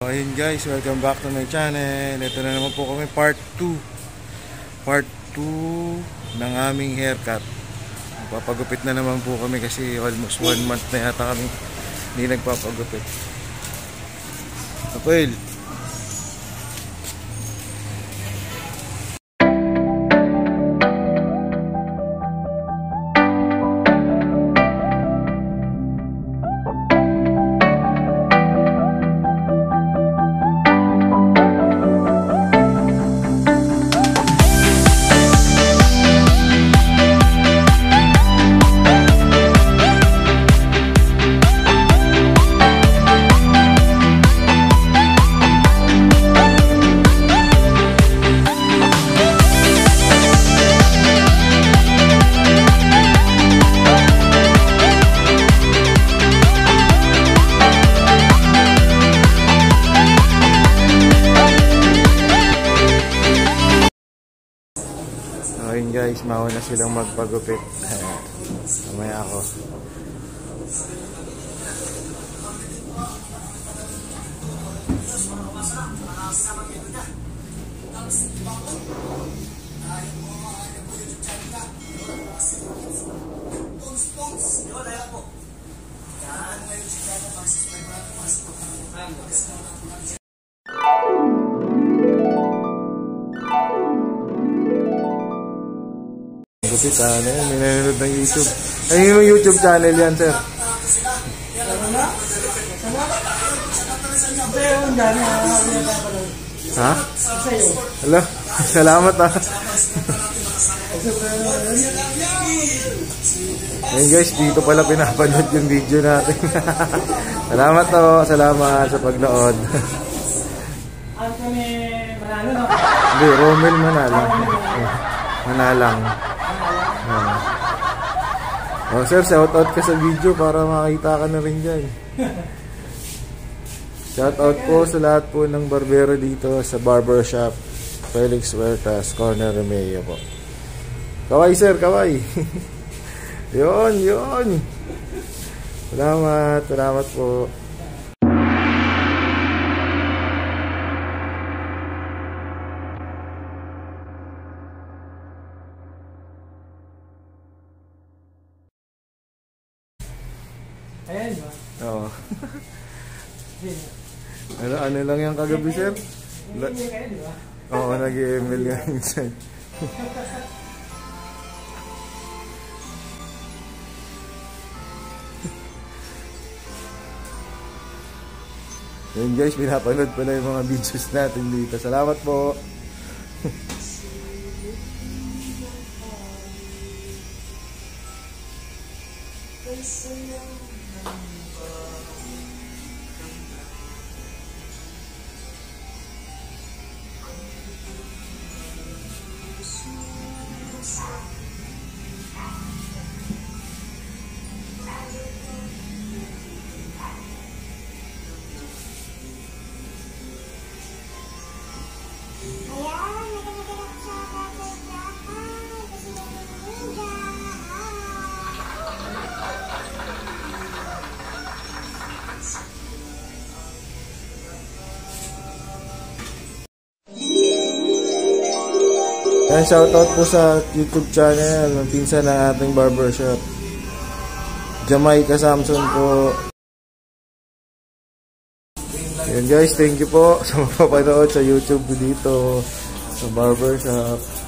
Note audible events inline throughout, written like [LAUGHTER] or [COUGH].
ayun guys, welcome back to my channel. Ito na naman po kami part 2. Part 2 ng aming haircut. Papagupit na naman po kami kasi almost 1 month na yata kami hindi nagpapagupit. Kapil. Guys, mauna silang magpagupit. [LAUGHS] Mamaya ako. Gupit ah, ano yun, nanonood ng YouTube. Ay, yung YouTube channel yan, sir. Ha? Hello? [LAUGHS] Salamat ah. Ayun guys, dito pala pinapanood yung video natin. [LAUGHS] salamat to, salamat sa pagnood. Ang kami manalo no? Hindi, Romel Manalang. Manalang. Oh, sir, shout out ka sa video para makita ka na rin dyan. Shout out po sa lahat po ng barbero dito sa barbershop Felix Huertas, Corner Remeo po. Kaway sir, kaway. [LAUGHS] yon, yon. Salamat, salamat po. Ayan, di ba? Oo. [LAUGHS] ano, ano lang yung kagabi sir? Hindi kayo, di ba? Oo, nag-email nga minsan. [LAUGHS] Yun guys, pinapanood pala yung mga videos natin dito. Salamat po. Ayan, Yan, shoutout po sa YouTube channel ng pinsan ng ating barbershop. Jamaica Samson po. Yan guys, thank you po [LAUGHS] sa mapapanood sa YouTube dito sa barbershop.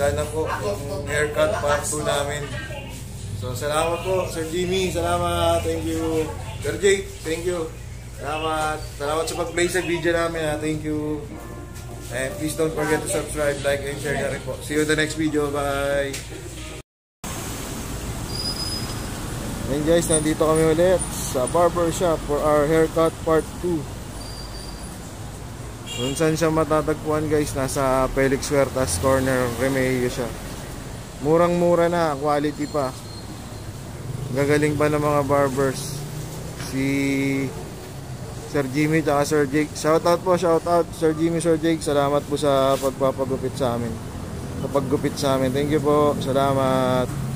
Done na po yung haircut part 2 namin. So, salamat po, Sir Jimmy. Salamat. Thank you. Sir Jake, thank you. Salamat. Salamat sa pag-play sa video namin. Ha. Thank you. And please don't forget to subscribe, like, and share na rin po. See you in the next video. Bye! And guys, nandito kami ulit sa barber shop for our haircut part 2. Kung saan siya matatagpuan guys, nasa Felix Huertas corner, Remeo siya. Murang-mura na, quality pa. Gagaling pa ng mga barbers. Si Sir Jimmy at Sir Jake. Shout out po, shout out Sir Jimmy, Sir Jake. Salamat po sa pagpapagupit sa amin. Paggupit sa amin. Thank you po. Salamat.